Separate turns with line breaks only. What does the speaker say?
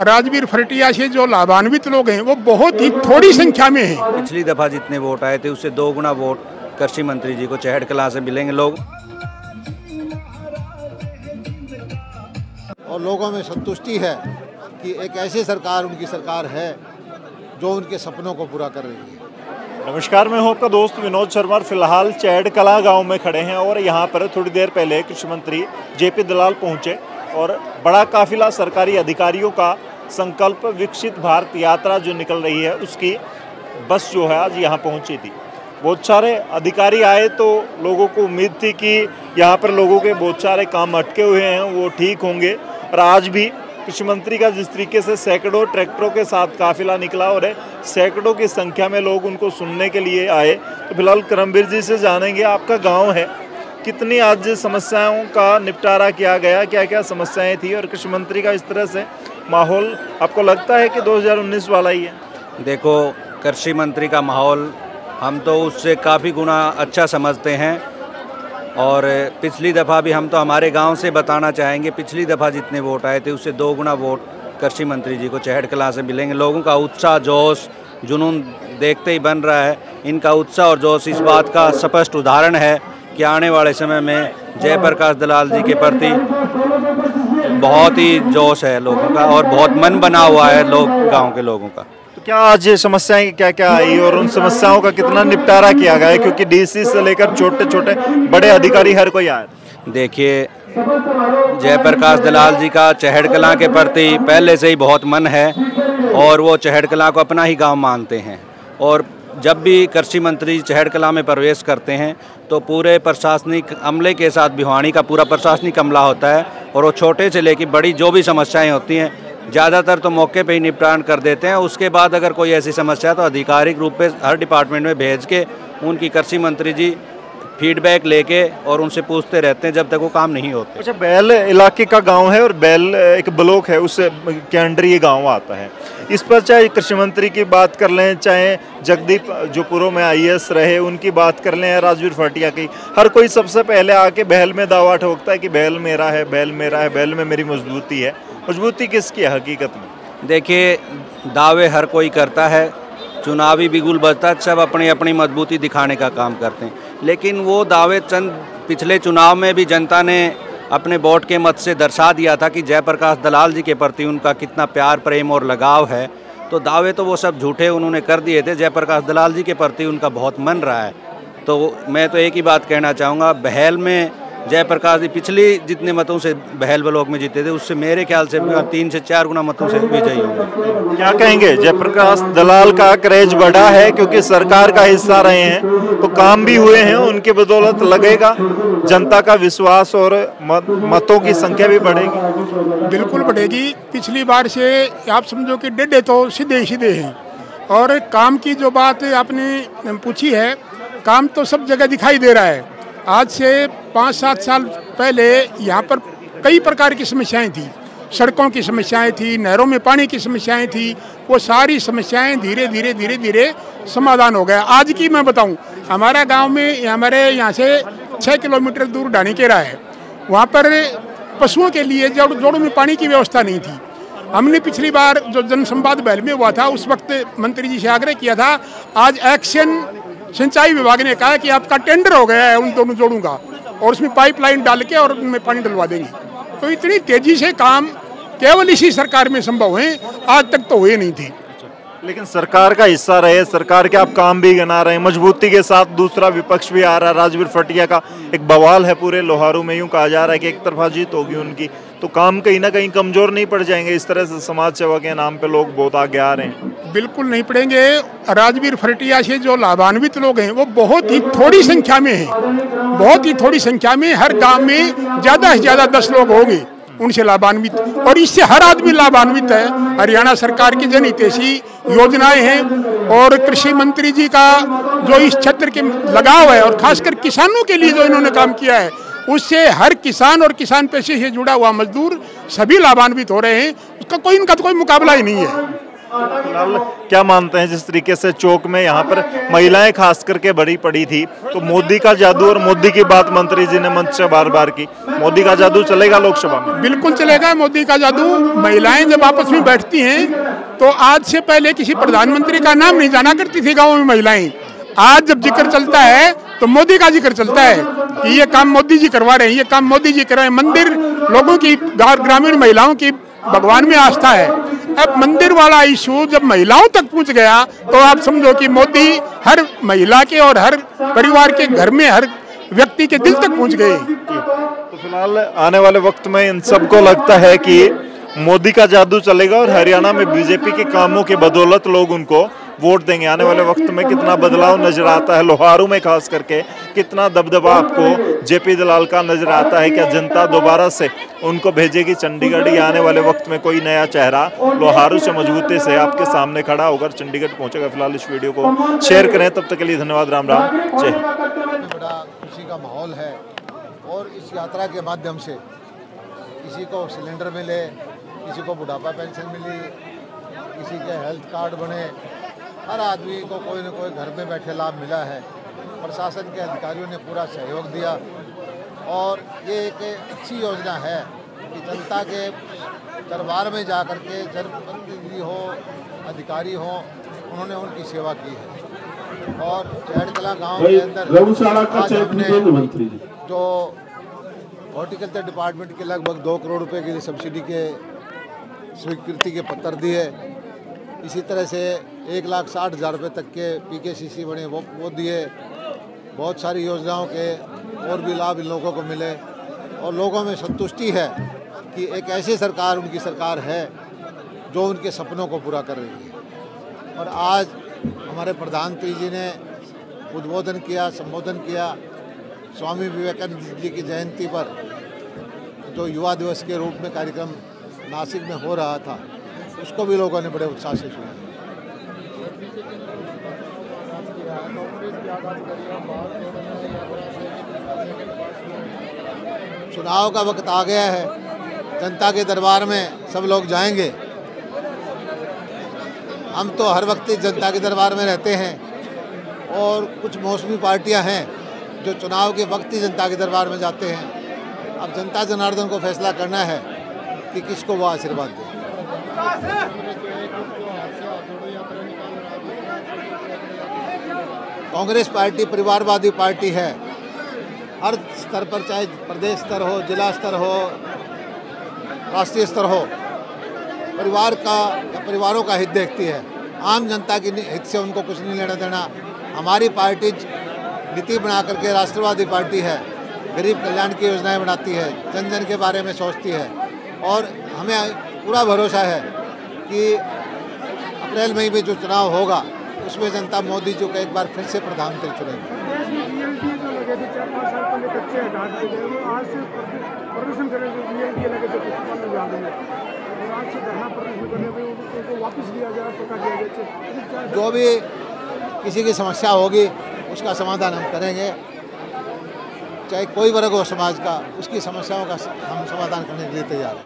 राजवीर फरटिया से जो लाभान्वित लोग हैं वो बहुत ही थोड़ी संख्या में हैं।
पिछली दफ़ा जितने वोट आए थे उससे दो गुना वोट कृषि मंत्री जी को चहड़ कला से मिलेंगे लोग।
और लोगों में संतुष्टि है कि एक ऐसी सरकार उनकी सरकार है जो उनके सपनों को पूरा कर रही है।
नमस्कार मैं हूँ आपका दोस्त विनोद शर्मा। और फ़िलहाल चैड कला गाँव में खड़े हैं और यहाँ पर थोड़ी देर पहले कृषि मंत्री जेपी दलाल पहुँचे। और बड़ा काफिला सरकारी अधिकारियों का संकल्प विकसित भारत यात्रा जो निकल रही है, उसकी बस जो है आज यहाँ पहुँची थी। बहुत सारे अधिकारी आए तो लोगों को उम्मीद थी कि यहाँ पर लोगों के बहुत सारे काम अटके हुए हैं, वो ठीक होंगे। और आज भी कृषि मंत्री का जिस तरीके से सैकड़ों ट्रैक्टरों के साथ काफिला निकला और सैकड़ों की संख्या में लोग उनको सुनने के लिए आए तो फ़िलहाल करमबीर जी से जानेंगे, आपका गाँव है कितनी आज समस्याओं का निपटारा किया गया? क्या क्या समस्याएँ थी और कृषि मंत्री का इस तरह से माहौल आपको लगता है कि 2019 वाला ही है?
देखो, कृषि मंत्री का माहौल हम तो उससे काफ़ी गुना अच्छा समझते हैं और पिछली दफ़ा भी हम तो हमारे गाँव से बताना चाहेंगे, पिछली दफ़ा जितने वोट आए थे उससे दो गुना वोट कृषि मंत्री जी को चहड़ कला से मिलेंगे। लोगों का उत्साह, जोश, जुनून देखते ही बन रहा है। इनका उत्साह और जोश इस बात का स्पष्ट उदाहरण है कि आने वाले समय में जयप्रकाश दलाल जी के प्रति बहुत ही जोश है लोगों का और बहुत मन बना हुआ है लोग गाँव के लोगों का।
तो क्या आज ये समस्याएँ क्या क्या आई और उन समस्याओं का कितना निपटारा किया गया है? क्योंकि डीसी से लेकर छोटे छोटे बड़े अधिकारी हर कोई आए।
देखिए जयप्रकाश दलाल जी का चहड़ कला के प्रति पहले से ही बहुत मन है और वो चहड़ कला को अपना ही गाँव मानते हैं। और जब भी कृषि मंत्री चहड़कला में प्रवेश करते हैं तो पूरे प्रशासनिक अमले के साथ भिवानी का पूरा प्रशासनिक अमला होता है और वो छोटे से लेकर बड़ी जो भी समस्याएँ होती हैं, ज़्यादातर तो मौके पे ही निपटान कर देते हैं। उसके बाद अगर कोई ऐसी समस्या है तो आधिकारिक रूप से हर डिपार्टमेंट में भेज के उनकी कृषि मंत्री जी फीडबैक लेके और उनसे पूछते रहते हैं जब तक वो काम नहीं होते।
अच्छा बैल इलाके का गाँव है और बैल एक ब्लॉक है उस के अंडर ये गाँव आता है। इस पर चाहे कृषि मंत्री की बात कर लें चाहे जगदीप जो पूर्व में आई रहे उनकी बात कर लें राजवीर फाटिया की हर कोई सबसे पहले आके बैल में दावा ठोकता है कि बैल मेरा है बैल मेरा है बैल में मेरी मजबूती है। मजबूती किसकी है हकीकत में?
देखिए दावे हर कोई करता है चुनावी बिगुल बजता है सब अपनी अपनी मजबूती दिखाने का काम करते हैं। लेकिन वो दावे चंद पिछले चुनाव में भी जनता ने अपने वोट के मत से दर्शा दिया था कि जयप्रकाश दलाल जी के प्रति उनका कितना प्यार, प्रेम और लगाव है। तो दावे तो वो सब झूठे उन्होंने कर दिए थे, जयप्रकाश दलाल जी के प्रति उनका बहुत मन रहा है। तो मैं तो एक ही बात कहना चाहूँगा, बहल में जयप्रकाश जी पिछली जितने मतों से बहल ब्लॉक में जीते थे उससे मेरे ख्याल से तीन से चार गुना मतों से विजयी होंगे।
क्या कहेंगे? जयप्रकाश दलाल का क्रेज बढ़ा है क्योंकि सरकार का हिस्सा रहे हैं तो काम भी हुए हैं उनके बदौलत लगेगा। जनता का विश्वास और मतों की संख्या भी बढ़ेगी।
बिल्कुल बढ़ेगी। पिछली बार से आप समझो कि डेढ़ तो सीधे सीधे हैं। और काम की जो बात आपने पूछी है काम तो सब जगह दिखाई दे रहा है। आज से पाँच सात साल पहले यहाँ पर कई प्रकार की समस्याएँ थी। सड़कों की समस्याएँ थी, नहरों में पानी की समस्याएँ थी, वो सारी समस्याएँ धीरे धीरे धीरे धीरे समाधान हो गया आज की मैं बताऊँ, हमारा गाँव में, हमारे यहाँ से छः किलोमीटर दूर ढानीकेरा है। वहाँ पर पशुओं के लिए जोड़, जोड़ों में पानी की व्यवस्था नहीं थी। हमने पिछली बार जो जनसंवाद बैल में हुआ था, उस वक्त मंत्री जी से आग्रह किया था, आज एक्शन सिंचाई विभाग ने कहा कि आपका टेंडर हो गया है उन दोनों जोड़ों का। और उसमें पाइपलाइन डाल के और उनमें पानी डलवा देंगे। तो इतनी तेज़ी से काम केवल इसी सरकार में संभव है, आज तक तो हुए नहीं थी।
लेकिन सरकार का हिस्सा रहे, सरकार के आप काम भी गिना रहे हैं, मजबूती के साथ दूसरा विपक्ष भी आ रहा है, राजवीर फटिया का एक बवाल है पूरे लोहारू में, यूँ कहा जा रहा है कि एक तरफा जीत होगी उनकी। तो काम कहीं ना कहीं कमज़ोर नहीं पड़ जाएँगे। इस तरह से समाज सेवा के नाम पे लोग बहुत आगे आ रहे हैं।
बिल्कुल नहीं पड़ेंगे। राजवीर फरटिया से जो लाभान्वित लोग हैं, वो बहुत ही थोड़ी संख्या में हैं। बहुत ही थोड़ी संख्या में हर गाँव में ज़्यादा से ज़्यादा दस लोग होंगे, उनसे लाभान्वित। और इससे हर आदमी लाभान्वित है। हरियाणा सरकार की जनहितेशी योजनाएँ हैं और कृषि मंत्री जी का जो इस क्षेत्र के लगाव है, और खासकर किसानों के लिए जो इन्होंने काम किया है उससे हर किसान और किसान पेशे से जुड़ा हुआ मजदूर सभी लाभान्वित हो रहे हैं। उसका कोई इनका तो कोई मुकाबला ही नहीं है।
फ़िलहाल क्या मानते हैं जिस तरीके से चौक में यहाँ पर महिलाएँ खास करके बड़ी पड़ी थी? तो मोदी का जादू और मोदी की बात मंत्री जी ने मंच से बार बार की। मोदी का जादू चलेगा लोकसभा में?
बिल्कुल चलेगा मोदी का जादू। महिलाएँ जब आपस में बैठती हैं तो आज से पहले किसी प्रधानमंत्री का नाम नहीं जाना करती थी गाँव में महिलाएँ। आज जब ज़िक्र चलता है तो मोदी का ज़िक्र चलता है। कि ये काम मोदी जी करवा रहे हैं, ये काम मोदी जी कर रहे हैं। मंदिर लोगों की ग्रामीण महिलाओं की भगवान में आस्था है। अब मंदिर वाला इशू जब महिलाओं तक पहुँच गया तो आप समझो कि मोदी हर महिला के और हर परिवार के घर में हर व्यक्ति के दिल तक पहुँच गए।
तो फ़िलहाल आने वाले वक्त में इन सबको लगता है कि मोदी का जादू चलेगा और हरियाणा में बीजेपी के कामों के बदौलत लोग उनको वोट देंगे आने वाले वक्त में कितना बदलाव नज़र आता है लोहारू में खास करके, कितना दबदबा आपको जेपी दलाल का नज़र आता है, क्या जनता दोबारा से उनको भेजेगी चंडीगढ़ या आने वाले वक्त में कोई नया चेहरा लोहारू से मजबूती से आपके सामने खड़ा होकर चंडीगढ़ पहुंचेगा? फ़िलहाल इस वीडियो को शेयर करें। तब तक के लिए धन्यवाद, राम राम, जय
बड़ा खुशी का माहौल है और इस यात्रा के माध्यम से किसी को सिलेंडर मिले, किसी को बुढ़ापा पेंशन मिली, किसी के हेल्थ कार्ड बने हर आदमी को कोई ना कोई घर में बैठे लाभ मिला है। प्रशासन के अधिकारियों ने पूरा सहयोग दिया और ये एक अच्छी योजना है कि जनता के दरबार में जा कर के जनप्रतिनिधि हो अधिकारी हो उन्होंने उनकी सेवा की है। और चैड़कला गाँव के अंदर आज हमने जो? हॉर्टिकल्चर डिपार्टमेंट के लगभग दो करोड़ रुपए की सब्सिडी के स्वीकृति के पत्र दिए। इसी तरह से एक लाख साठ हज़ार रुपये तक के पीकेसीसी बने, वो वो दिए। बहुत सारी योजनाओं के और भी लाभ इन लोगों को मिले। और लोगों में संतुष्टि है कि एक ऐसी सरकार, उनकी सरकार है, जो उनके सपनों को पूरा कर रही है। और आज हमारे प्रधानमंत्री जी ने उद्बोधन किया, संबोधन किया, स्वामी विवेकानंद जी की जयंती पर, जो युवा दिवस के रूप में कार्यक्रम नासिक में हो रहा था, उसको भी लोगों ने बड़े उत्साह से सुना। चुनाव का वक्त आ गया है। जनता के दरबार में सब लोग जाएँगे। हम तो हर वक्त जनता के दरबार में रहते हैं और कुछ मौसमी पार्टियाँ हैं जो चुनाव के वक्त ही जनता के दरबार में जाते हैं। अब जनता जनार्दन को फैसला करना है कि किसको वो आशीर्वाद दे। कांग्रेस पार्टी परिवारवादी पार्टी है। हर स्तर पर, चाहे प्रदेश स्तर हो, जिला स्तर हो, राष्ट्रीय स्तर हो, परिवार का या परिवारों का हित देखती है। आम जनता के हित से उनको कुछ नहीं लेना देना। हमारी पार्टी नीति बना करके राष्ट्रवादी पार्टी है। गरीब कल्याण की योजनाएँ बनाती है। जन जन के बारे में सोचती है। और हमें पूरा भरोसा है कि अप्रैल मई में जो चुनाव होगा उसमें जनता मोदी जी को एक बार फिर से प्रधानमंत्री चुनेंगे। जो भी किसी की समस्या होगी, उसका समाधान हम करेंगे। चाहे कोई वर्ग हो समाज का, उसकी समस्याओं का हम समाधान करने के लिए तैयार हैं।